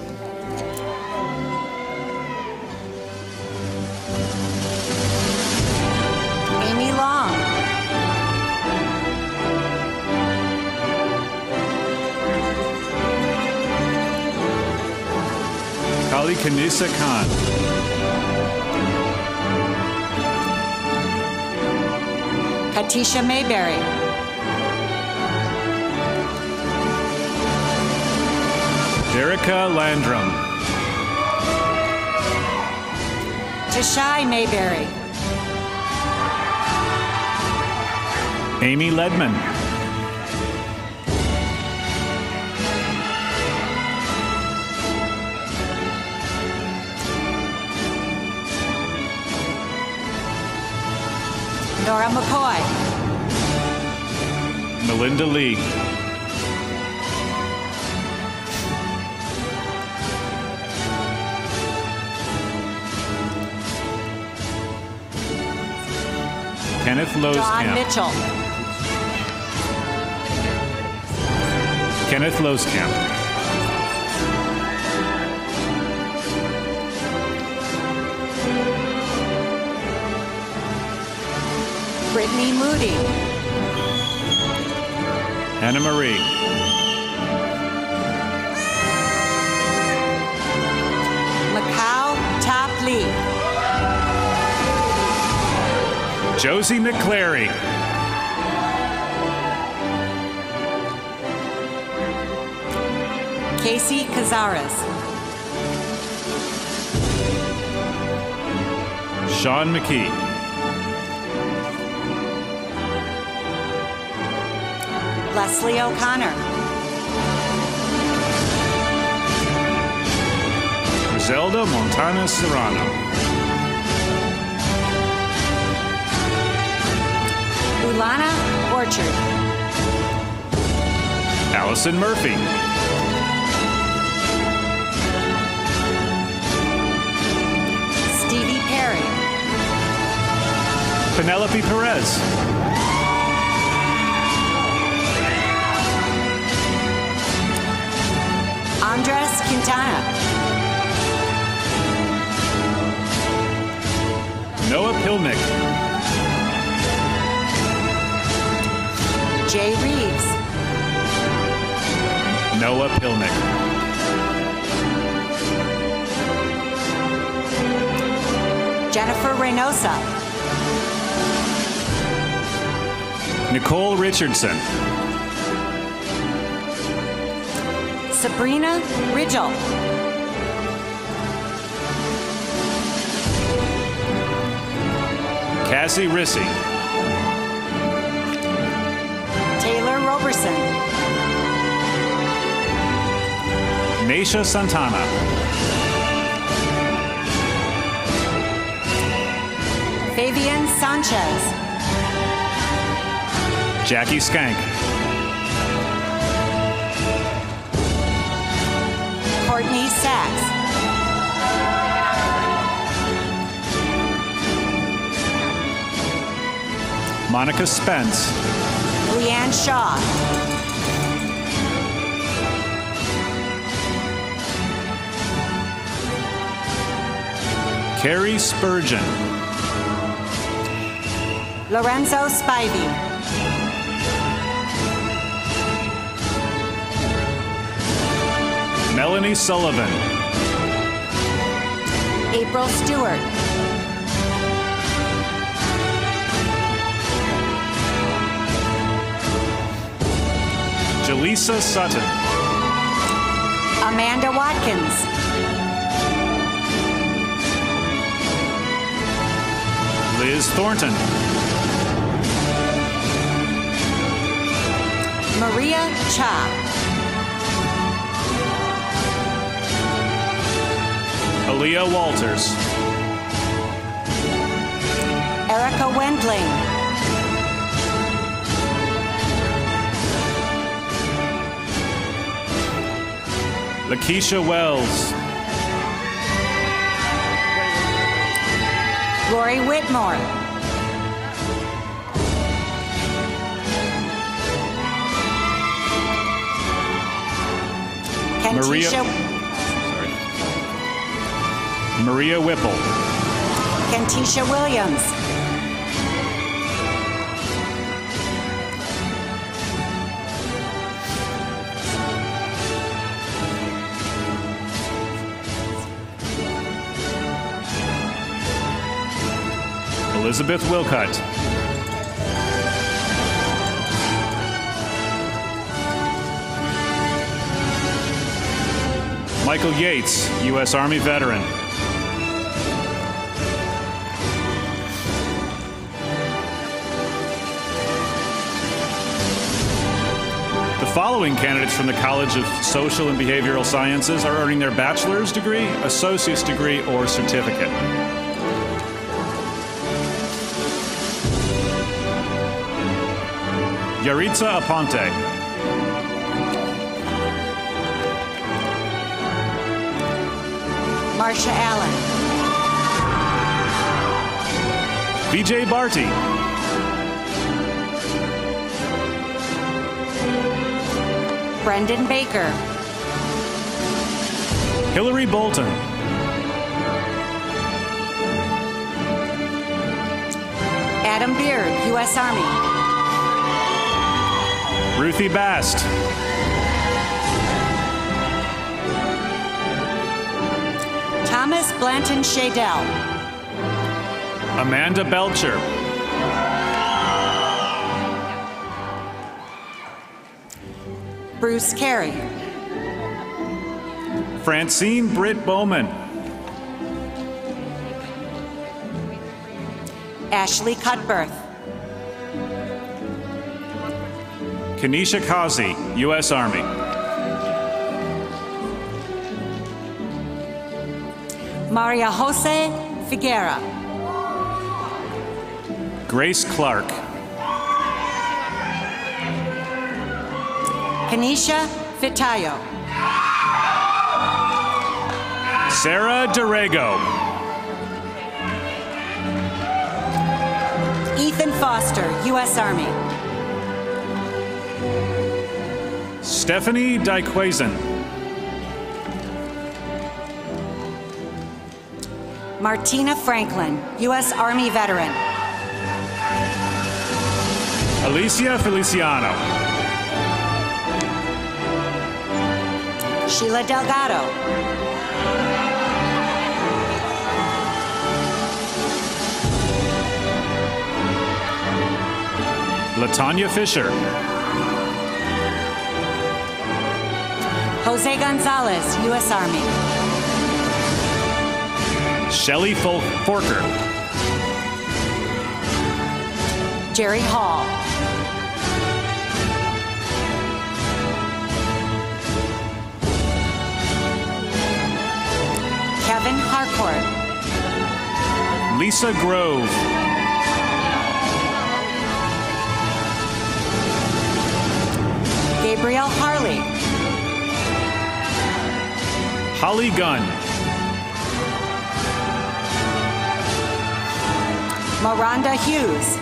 Kali Kanisa Khan. Katisha Mayberry. Derica Landrum. Tashai Mayberry. Amy Ledman. Nora McCoy. Melinda Lee. Kenneth Dawn Loskamp. Mitchell. Kenneth Loskamp. Brittany Moody. Anna Marie. Macau Tap Lee. Josie McClary. Casey Cazares. Sean McKee. Leslie O'Connor. Griselda Montana Serrano. Ulana Orchard. Allison Murphy. Stevie Perry. Penelope Perez. Andres Quintana. Noah Pilnick. Jay Reeves. Noah Pilnick. Jennifer Reynosa. Nicole Richardson. Sabrina Ridgel. Cassie Rissy. Taylor Roberson. Naisha Santana. Fabian Sanchez. Jackie Skank. Courtney Sachs. Monica Spence. Leanne Shaw. Carrie Spurgeon. Lorenzo Spivey. Melanie Sullivan. April Stewart. Jaleesa Sutton. Amanda Watkins. Liz Thornton. Maria Cha. Aaliyah Walters. Erica Wendling. Lakeisha Wells. Lori Whitmore. Maria. Kentisha, Maria Whipple. Kentisha Williams. Elizabeth Wilcutt. Michael Yates, U.S. Army veteran. Following candidates from the College of Social and Behavioral Sciences are earning their bachelor's degree, associate's degree, or certificate. Yaritza Aponte. Marsha Allen. BJ Barty. Brendan Baker. Hillary Bolton. Adam Beard, U.S. Army. Ruthie Bast. Thomas Blanton Shadell. Amanda Belcher. Bruce Carey. Francine Britt Bowman. Ashley Cutbirth. Kenesha Kazi, U.S. Army. Maria Jose Figuera. Grace Clark. Kanisha Fitayo. Sarah Dorego. Ethan Foster, U.S. Army. Stephanie Dyquazen. Martina Franklin, U.S. Army veteran. Alicia Feliciano. Sheila Delgado. Latanya Fisher. Jose Gonzalez, U.S. Army. Shelly Forker. Jerry Hall. Kevin Harcourt. Lisa Grove. Gabriel Harley. Holly Gunn. Miranda Hughes.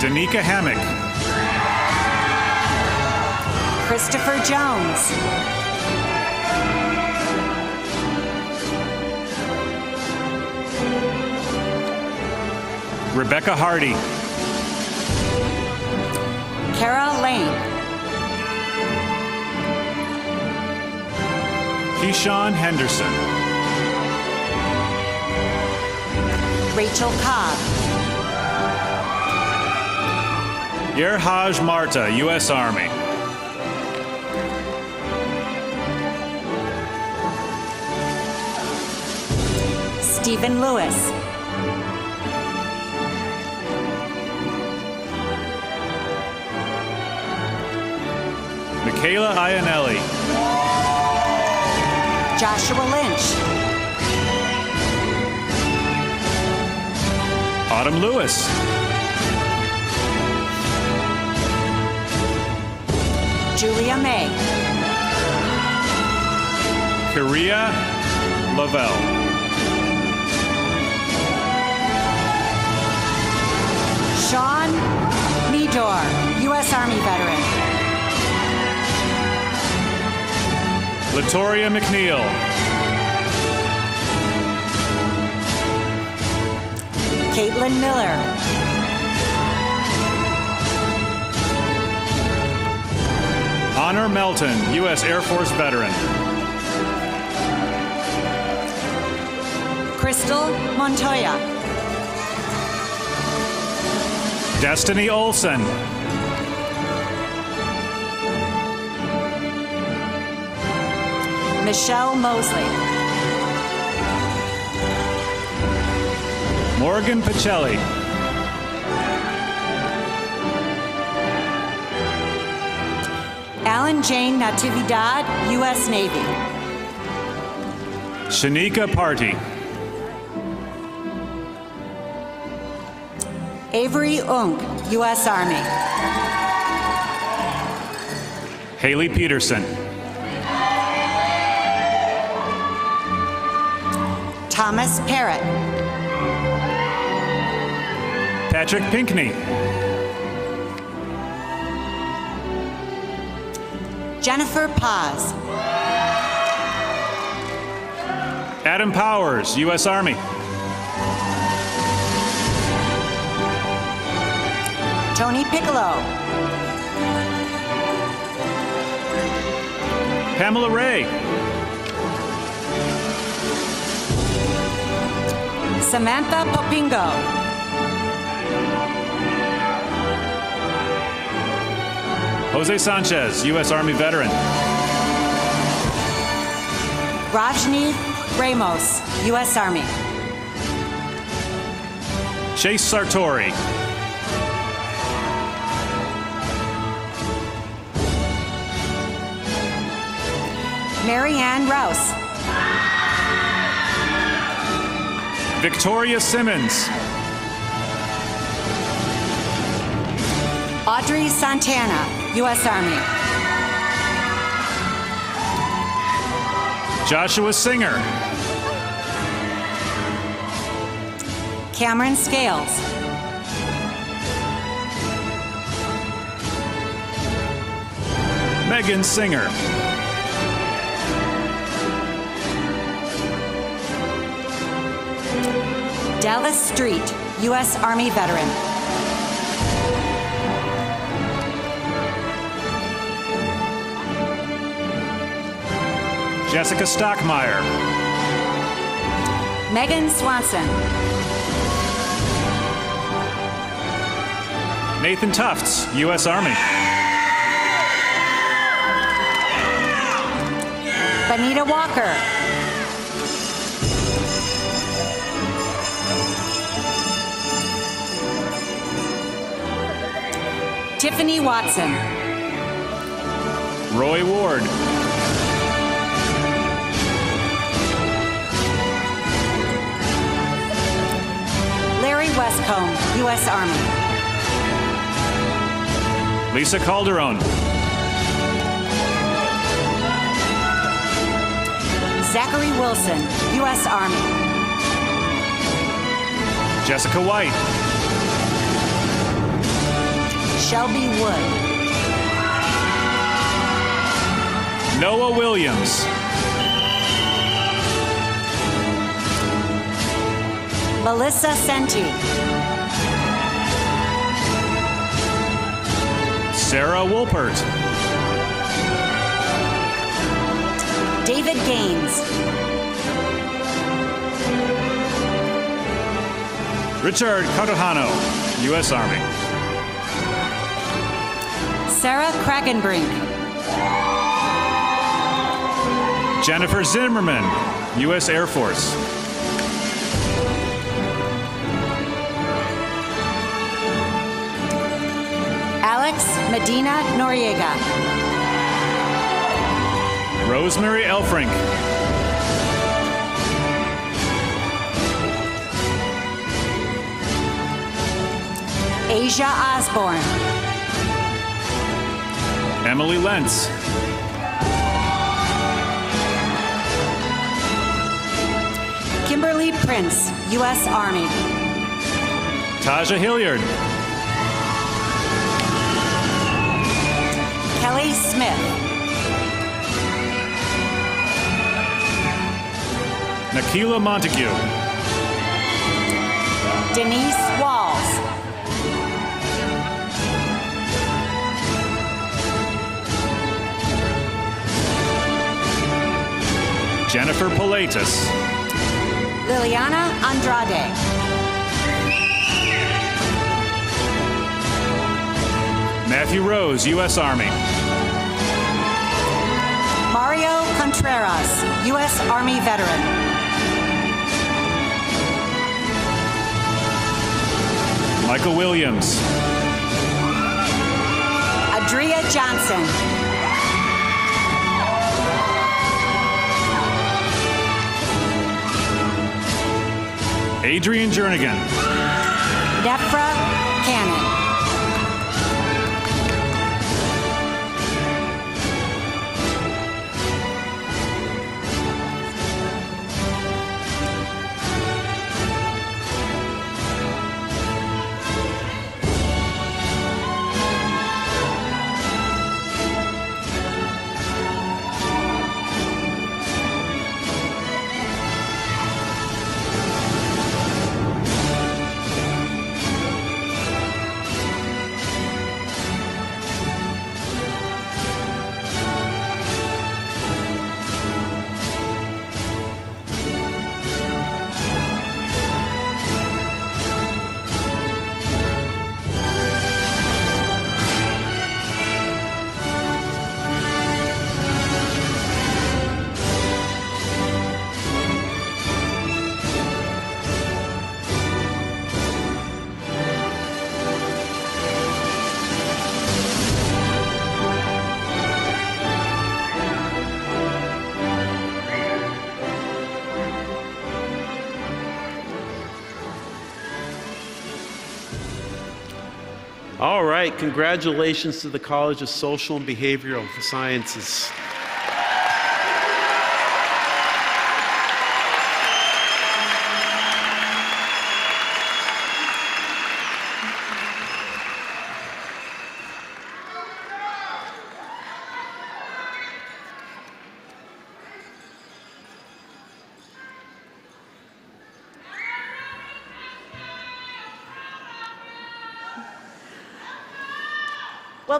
Danica Hammock. Christopher Jones. Rebecca Hardy. Kara Lane. Keyshawn Henderson. Rachel Cobb. Yerhaj Marta, U.S. Army. Stephen Lewis. Michaela Iannelli. Joshua Lynch. Autumn Lewis. Julia May. Korea Lavelle. Sean Midor, U.S. Army veteran. Latoria McNeil. Caitlin Miller. Honor Melton, U.S. Air Force veteran. Crystal Montoya. Destiny Olson. Michelle Mosley. Morgan Pacelli. Alan Jane Natividad, U.S. Navy. Shanika Party. Avery Unk, U.S. Army. Haley Peterson. Thomas Parrott. Patrick Pinkney. Jennifer Paz. Adam Powers, U.S. Army. Tony Piccolo. Pamela Ray. Samantha Popingo. Jose Sanchez, U.S. Army veteran. Rajni Ramos, U.S. Army. Chase Sartori. Marianne Rouse. Victoria Simmons. Audrey Santana, U.S. Army. Joshua Singer. Cameron Scales. Megan Singer. Dallas Street, U.S. Army veteran. Jessica Stockmeyer. Megan Swanson. Nathan Tufts, U.S. Army. Benita Walker. Tiffany Watson. Roy Ward. Larry Westcomb, U.S. Army. Lisa Calderon. Zachary Wilson, U.S. Army. Jessica White. Shelby Wood. Noah Williams. Melissa Senti. Sarah Wolpert. David Gaines. Richard Cartahano, U.S. Army. Sarah Kragenbrink. Jennifer Zimmerman, U.S. Air Force. Alex Medina Noriega. Rosemary Elfrink. Asia Osborne. Emily Lentz. Kimberly Prince, U.S. Army. Taja Hilliard. Kelly Smith. Nakila Montague. Denise Walls. Jennifer Pilatus. Liliana Andrade. Matthew Rose, U.S. Army. Mario Contreras, U.S. Army veteran. Michael Williams. Adria Johnson. Adrian Jernigan. Defra Cannon. Right, congratulations to the College of Social and Behavioral Sciences.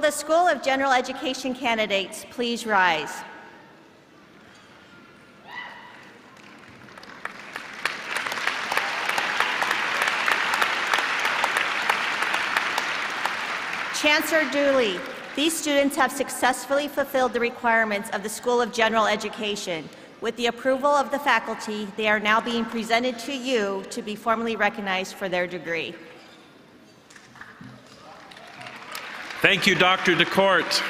The School of General Education candidates please rise? Chancellor Dooley, these students have successfully fulfilled the requirements of the School of General Education. With the approval of the faculty, they are now being presented to you to be formally recognized for their degree. Thank you, Dr. DeCourt.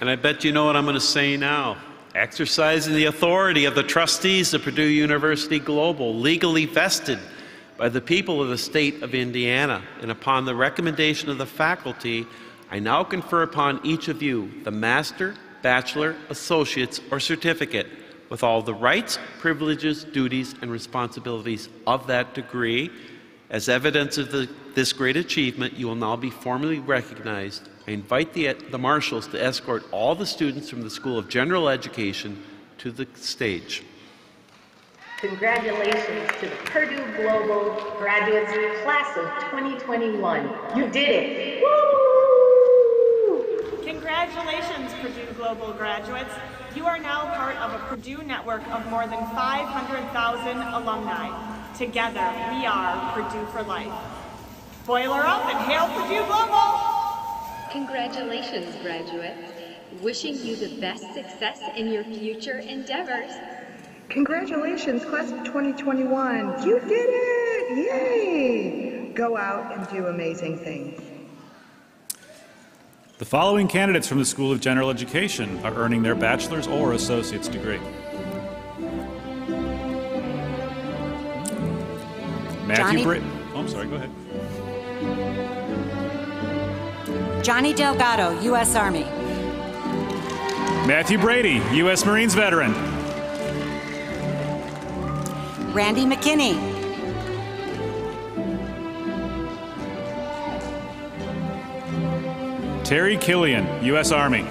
And I bet you know what I'm going to say now. Exercising the authority of the trustees of Purdue University Global, legally vested by the people of the state of Indiana, and upon the recommendation of the faculty, I now confer upon each of you the master, bachelor, associate's, or certificate with all the rights, privileges, duties, and responsibilities of that degree. As evidence of the, this great achievement, you will now be formally recognized. I invite the, the marshals to escort all the students from the School of General Education to the stage. Congratulations to the Purdue Global graduates class of 2021. You did it. Woo! Congratulations, Purdue Global graduates. You are now part of a Purdue network of more than 500,000 alumni. Together, we are Purdue for Life. Boiler up and hail Purdue Global! Congratulations, graduates. Wishing you the best success in your future endeavors. Congratulations, class of 2021. You did it! Yay! Go out and do amazing things. The following candidates from the School of General Education are earning their bachelor's or associate's degree. Matthew Johnny- Britton. Oh, I'm sorry, go ahead. Johnny Delgado, U.S. Army. Matthew Brady, U.S. Marines veteran. Randy McKinney. Terry Killian, U.S. Army.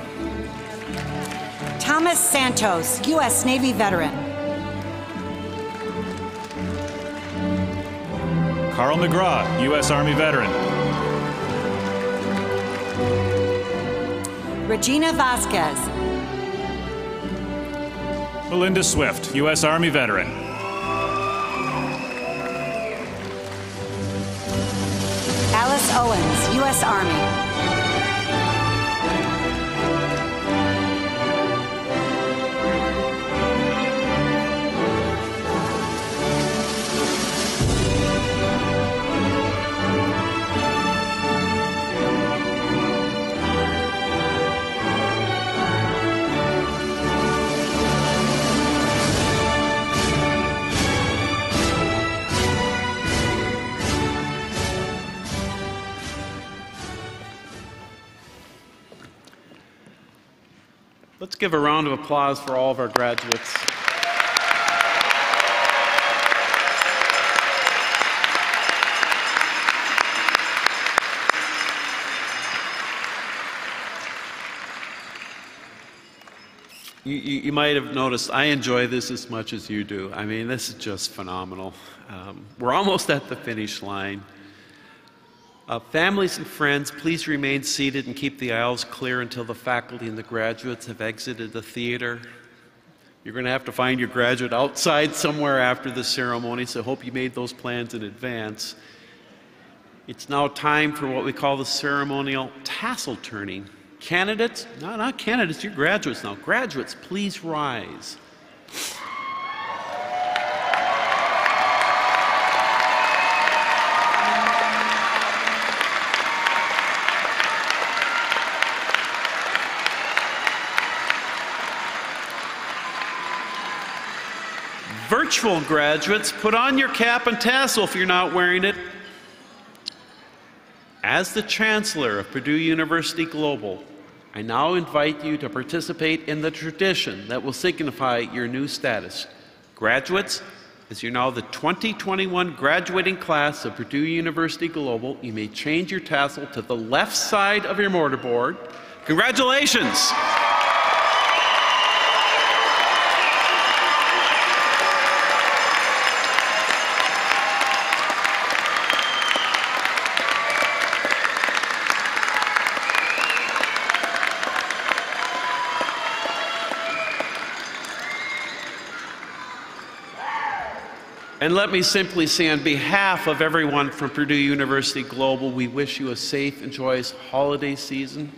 Thomas Santos, U.S. Navy veteran. Carl McGraw, U.S. Army veteran. Regina Vasquez. Melinda Swift, U.S. Army veteran. Alice Owens, U.S. Army. Let's give a round of applause for all of our graduates. You, you, you might have noticed I enjoy this as much as you do. I mean, this is just phenomenal. Um, we're almost at the finish line. Uh, families and friends, please remain seated and keep the aisles clear until the faculty and the graduates have exited the theater. You're going to have to find your graduate outside somewhere after the ceremony, so I hope you made those plans in advance. It's now time for what we call the ceremonial tassel turning. Candidates, no, not candidates, you're graduates now. Graduates, please rise. Virtual graduates, put on your cap and tassel if you're not wearing it. As the Chancellor of Purdue University Global, I now invite you to participate in the tradition that will signify your new status. Graduates, as you're now the 2021 graduating class of Purdue University Global, you may change your tassel to the left side of your mortarboard. Congratulations! And let me simply say, on behalf of everyone from Purdue University Global, we wish you a safe and joyous holiday season.